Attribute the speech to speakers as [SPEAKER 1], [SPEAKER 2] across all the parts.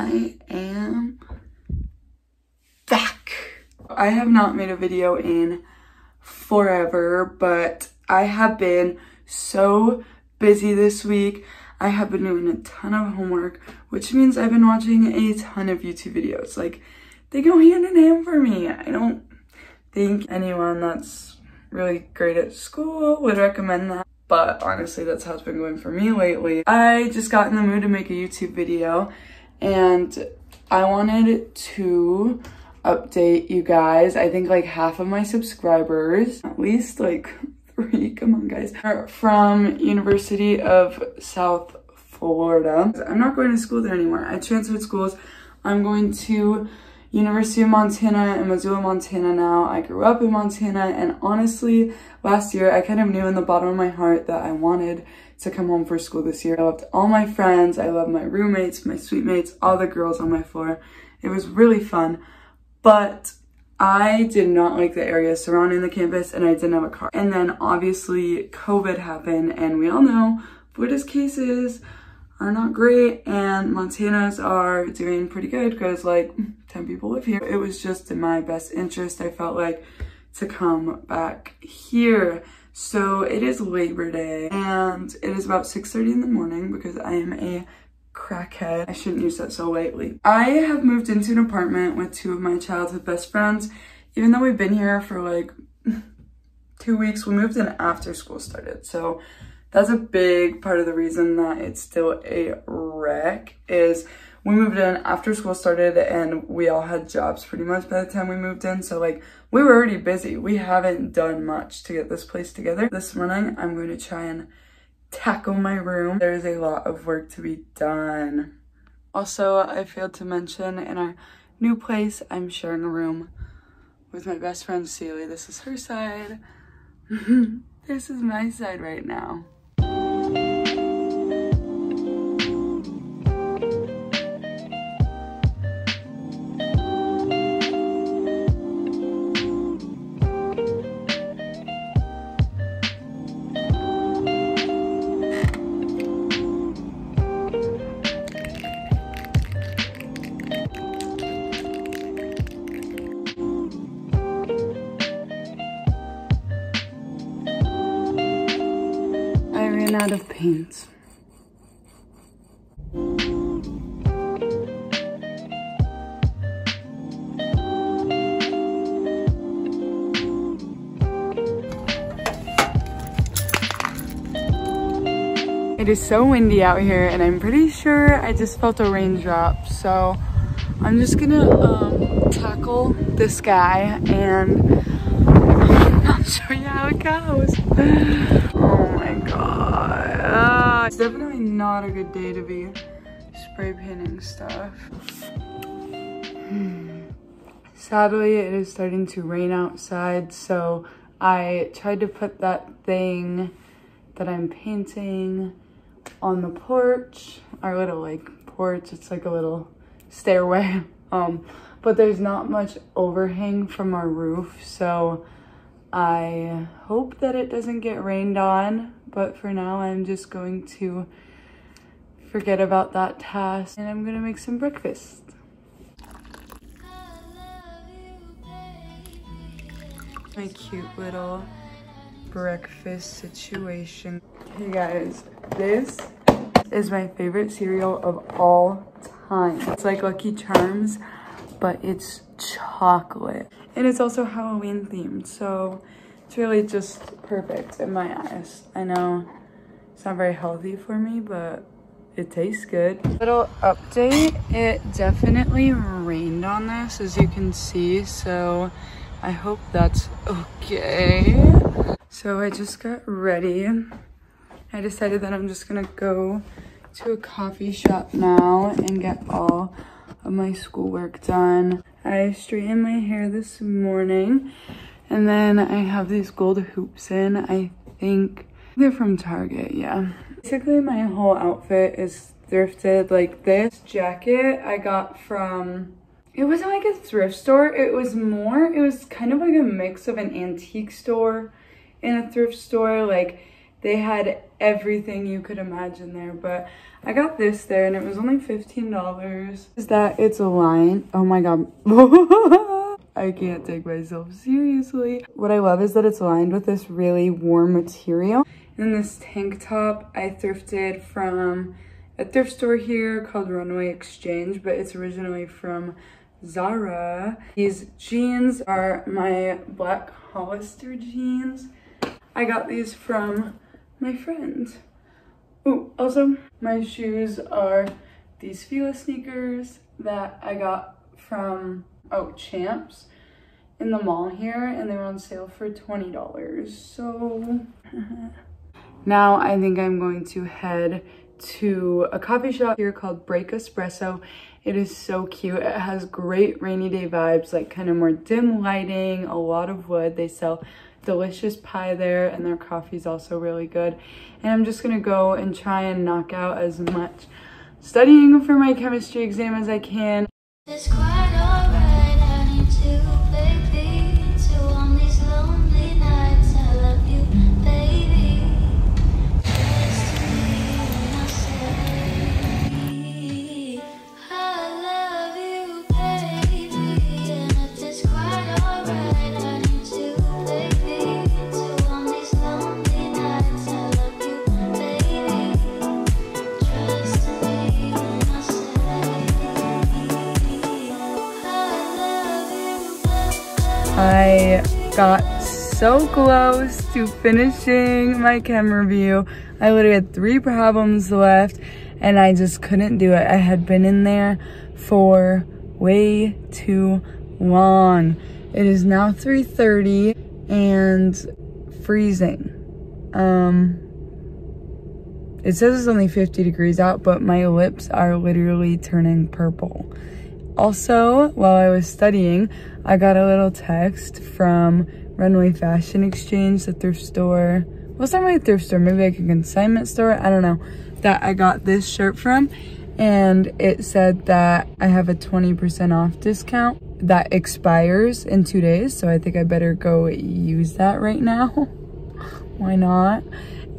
[SPEAKER 1] I am back. I have not made a video in forever, but I have been so busy this week. I have been doing a ton of homework, which means I've been watching a ton of YouTube videos. Like, they go hand in hand for me. I don't think anyone that's really great at school would recommend that. But honestly, that's how it's been going for me lately. I just got in the mood to make a YouTube video and I wanted to update you guys. I think like half of my subscribers, at least like three, come on guys, are from University of South Florida. I'm not going to school there anymore. I transferred schools. I'm going to University of Montana in Missoula, Montana now. I grew up in Montana and honestly, last year I kind of knew in the bottom of my heart that I wanted to come home for school this year. I loved all my friends. I loved my roommates, my suite mates, all the girls on my floor. It was really fun, but I did not like the area surrounding the campus and I didn't have a car. And then obviously COVID happened and we all know Florida's cases are not great and Montana's are doing pretty good because like 10 people live here. It was just in my best interest, I felt like, to come back here. So it is Labor Day and it is about 6.30 in the morning because I am a crackhead. I shouldn't use that so lightly. I have moved into an apartment with two of my childhood best friends. Even though we've been here for like two weeks, we moved in after school started. So that's a big part of the reason that it's still a wreck is we moved in after school started and we all had jobs pretty much by the time we moved in. So like we were already busy. We haven't done much to get this place together. This morning I'm going to try and tackle my room. There's a lot of work to be done. Also, I failed to mention in our new place, I'm sharing a room with my best friend Celia. This is her side. this is my side right now. Out of paint. It is so windy out here and I'm pretty sure I just felt a raindrop. So I'm just gonna um, tackle this guy and I'll show you how it goes. It's definitely not a good day to be spray painting stuff. Sadly, it is starting to rain outside, so I tried to put that thing that I'm painting on the porch, our little like porch. It's like a little stairway. Um, but there's not much overhang from our roof, so I hope that it doesn't get rained on, but for now I'm just going to forget about that task and I'm gonna make some breakfast. My cute little breakfast situation. Hey guys, this is my favorite cereal of all time. It's like Lucky Charms, but it's chocolate. And it's also Halloween themed, so it's really just perfect in my eyes. I know it's not very healthy for me, but it tastes good. Little update, it definitely rained on this, as you can see, so I hope that's okay. So I just got ready. I decided that I'm just gonna go to a coffee shop now and get all of my schoolwork done. I straightened my hair this morning and then I have these gold hoops in. I think they're from Target, yeah. Basically my whole outfit is thrifted like this jacket I got from, it wasn't like a thrift store. It was more, it was kind of like a mix of an antique store and a thrift store. Like They had everything you could imagine there, but I got this there and it was only $15. Is that it's a line? Oh my god. I can't take myself seriously. What I love is that it's lined with this really warm material. And this tank top I thrifted from a thrift store here called Runway Exchange, but it's originally from Zara. These jeans are my black Hollister jeans. I got these from my friend. Oh, also my shoes are these Fila sneakers that I got from, oh, Champs in the mall here and they were on sale for $20. So now I think I'm going to head to a coffee shop here called Break Espresso. It is so cute. It has great rainy day vibes, like kind of more dim lighting, a lot of wood. They sell delicious pie there and their coffee is also really good. And I'm just gonna go and try and knock out as much studying for my chemistry exam as I can. Got so close to finishing my camera review. I literally had three problems left and I just couldn't do it. I had been in there for way too long. It is now 3.30 and freezing. Um, it says it's only 50 degrees out, but my lips are literally turning purple. Also, while I was studying, I got a little text from Runway Fashion Exchange, the thrift store. Well, that my thrift store, maybe like a consignment store, I don't know, that I got this shirt from. And it said that I have a 20% off discount that expires in two days. So I think I better go use that right now. Why not?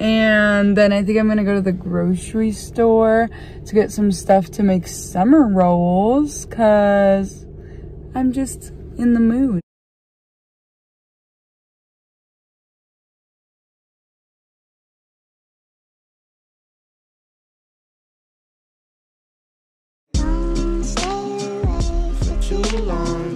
[SPEAKER 1] And then I think I'm gonna go to the grocery store to get some stuff to make summer rolls cause I'm just in the mood. literally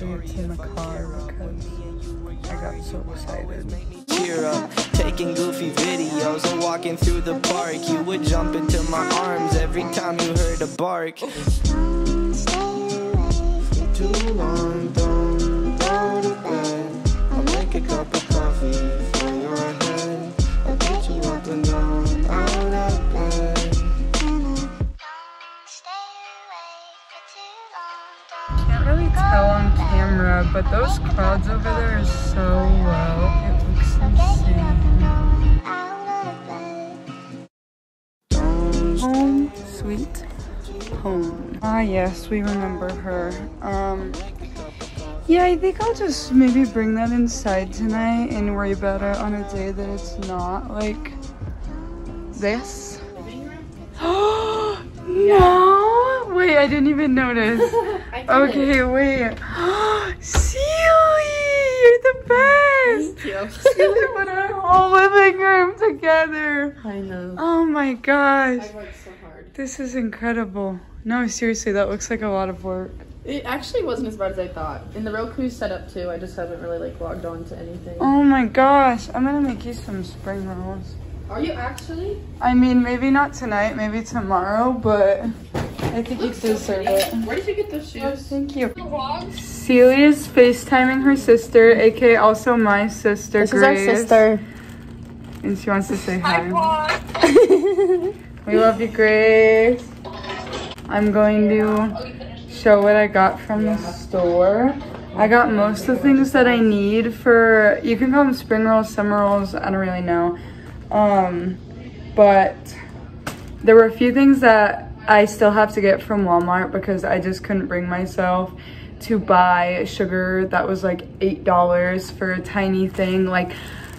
[SPEAKER 1] in the car because I got so excited. Cheer up, taking goofy videos and walking through the park. You would jump into my arms every time you heard a bark. Too long, but those crowds over there are so low. It looks insane. Home sweet home. Ah yes, we remember her. Um, yeah, I think I'll just maybe bring that inside tonight and worry about it on a day that it's not like this. no! Wait, I didn't even notice. okay, wait. you're the best. Thank you. Celia put our whole living room together.
[SPEAKER 2] I know.
[SPEAKER 1] Oh my gosh.
[SPEAKER 2] I worked so hard.
[SPEAKER 1] This is incredible. No, seriously, that looks like a lot of work.
[SPEAKER 2] It actually wasn't as bad as I thought. In the Roku setup too. I just haven't really like logged on to anything.
[SPEAKER 1] Oh my gosh. I'm gonna make you some spring rolls.
[SPEAKER 2] Are you actually?
[SPEAKER 1] I mean, maybe not tonight, maybe tomorrow, but I think you deserve it.
[SPEAKER 2] Where did you get those shoes? Oh,
[SPEAKER 1] thank you. Celia's FaceTiming her sister, aka also my sister,
[SPEAKER 2] this
[SPEAKER 1] Grace.
[SPEAKER 2] is our sister.
[SPEAKER 1] And she wants to say hi. hi we love you, Grace. I'm going to show what I got from the store. I got most of the things that I need for, you can call them spring rolls, summer rolls, I don't really know. Um, but there were a few things that I still have to get from Walmart because I just couldn't bring myself to buy sugar that was like $8 for a tiny thing. Like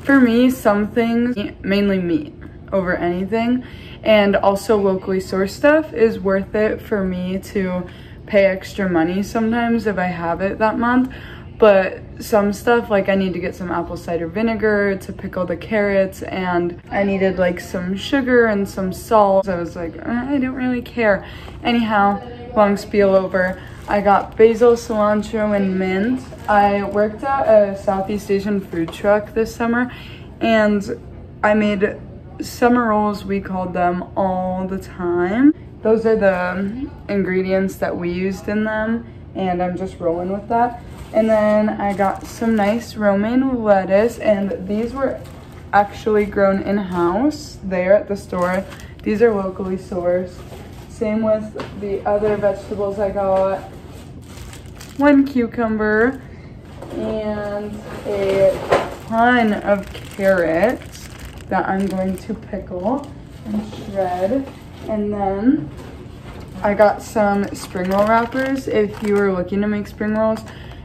[SPEAKER 1] for me, some things, mainly meat over anything, and also locally sourced stuff is worth it for me to pay extra money sometimes if I have it that month. But some stuff, like I need to get some apple cider vinegar to pickle the carrots and I needed like some sugar and some salt. I was like, uh, I don't really care. Anyhow, long spiel over. I got basil, cilantro, and mint. I worked at a Southeast Asian food truck this summer and I made summer rolls, we called them, all the time. Those are the ingredients that we used in them and I'm just rolling with that. And then I got some nice romaine lettuce and these were actually grown in-house there at the store. These are locally sourced. Same with the other vegetables I got. One cucumber and a ton of carrots that I'm going to pickle and shred. And then I got some spring roll wrappers. If you are looking to make spring rolls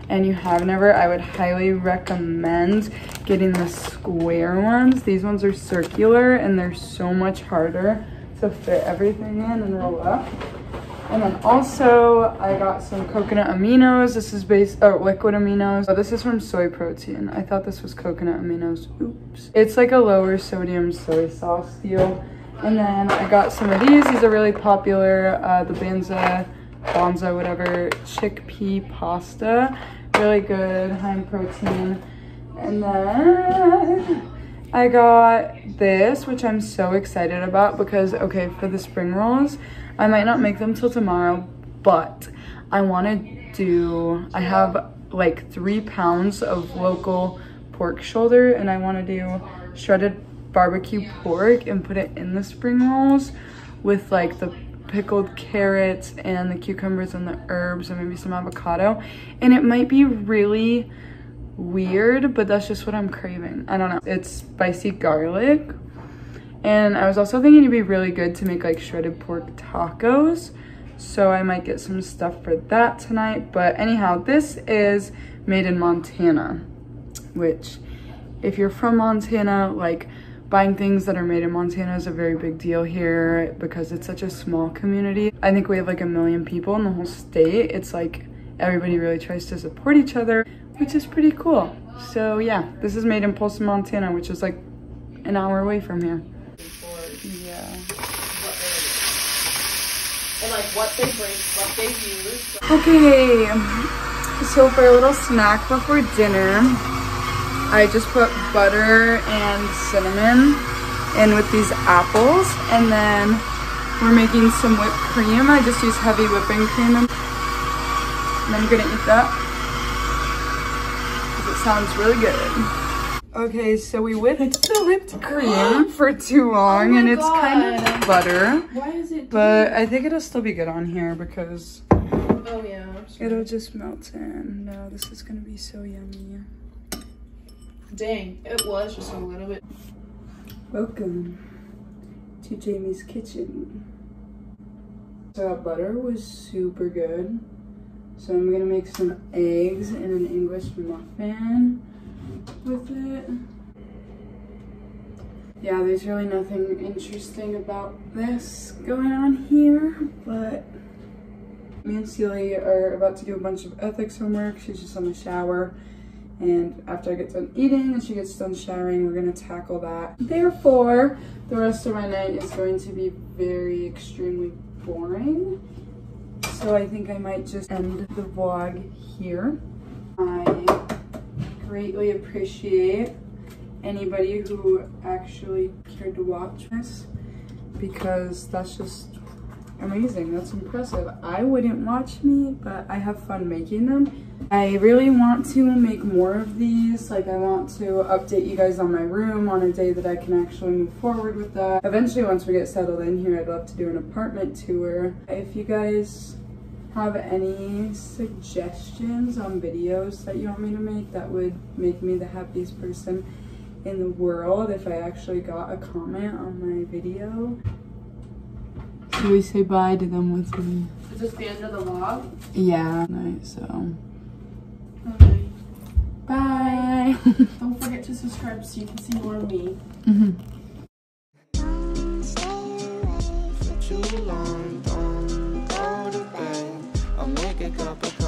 [SPEAKER 1] and you have never, I would highly recommend getting the square ones. These ones are circular and they're so much harder to fit everything in and roll up. And then also I got some coconut aminos. This is based, or liquid aminos. Oh, this is from soy protein. I thought this was coconut aminos. Oops. It's like a lower sodium soy sauce deal. And then I got some of these. These are really popular. Uh, the Banza, Bonza, whatever, chickpea pasta. Really good, high in protein. And then I got this, which I'm so excited about because, okay, for the spring rolls, I might not make them till tomorrow, but I want to do, I have like three pounds of local pork shoulder and I want to do shredded barbecue pork and put it in the spring rolls with like the pickled carrots and the cucumbers and the herbs and maybe some avocado. And it might be really weird, but that's just what I'm craving. I don't know. It's spicy garlic. And I was also thinking it'd be really good to make like shredded pork tacos. So I might get some stuff for that tonight. But anyhow, this is made in Montana, which if you're from Montana, like buying things that are made in Montana is a very big deal here because it's such a small community. I think we have like a million people in the whole state. It's like everybody really tries to support each other, which is pretty cool. So yeah, this is made in Polson, Montana, which is like an hour away from here. Yeah.
[SPEAKER 2] And like what they bring, what they use.
[SPEAKER 1] Okay, so for a little snack before dinner, I just put butter and cinnamon in with these apples and then we're making some whipped cream. I just use heavy whipping cream and I'm gonna eat that because it sounds really good. Okay, so we whipped the whipped cream for too long
[SPEAKER 2] Oh
[SPEAKER 1] and it's kind of butter,
[SPEAKER 2] Why is it?
[SPEAKER 1] but I think it'll still be good on here because
[SPEAKER 2] oh yeah.
[SPEAKER 1] it'll just melt in. No, this is gonna be so yummy.
[SPEAKER 2] Dang, it was just a little bit.
[SPEAKER 1] Welcome to Jamie's kitchen. That butter was super good. So I'm gonna make some eggs and an English muffin with it. Yeah, there's really nothing interesting about this going on here, but me and Celia are about to do a bunch of ethics homework. She's just on the shower. And after I get done eating and she gets done showering, we're gonna tackle that. Therefore, the rest of my night is going to be very extremely boring. So I think I might just end the vlog here. I greatly appreciate anybody who actually cared to watch this because that's just amazing. That's impressive. I wouldn't watch me, but I have fun making them I really want to make more of these. Like I want to update you guys on my room on a day that I can actually move forward with that. Eventually once we get settled in here, I'd love to do an apartment tour. If you guys have any suggestions on videos that you want me to make that would make me the happiest person in the world if I actually got a comment on my video. So we say bye to them with me.
[SPEAKER 2] Is this the end of the vlog?
[SPEAKER 1] Yeah, night, so
[SPEAKER 2] Okay.
[SPEAKER 1] bye.
[SPEAKER 2] Don't forget to subscribe so you can see more of me.
[SPEAKER 1] hmm
[SPEAKER 3] Don't stay away for too long. Don't go to bed. I'll make a cup of